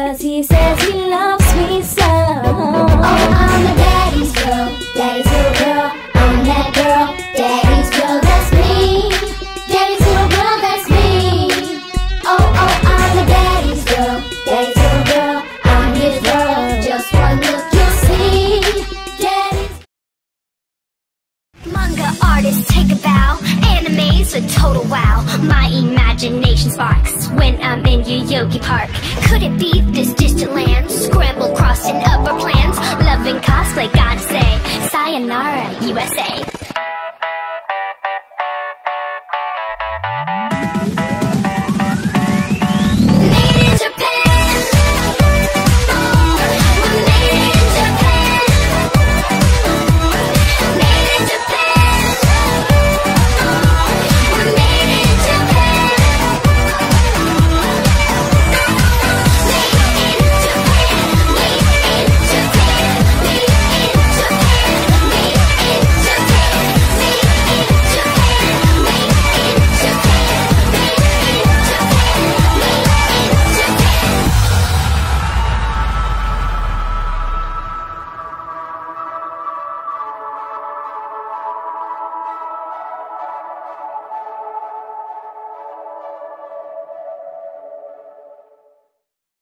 Because he says he loves me so. Oh, anime's a total wow. My imagination sparks when I'm in Yoyogi Park. Could it be this distant land? Scramble, crossing upper plans, loving cosplay, gotta say, Sayonara, USA.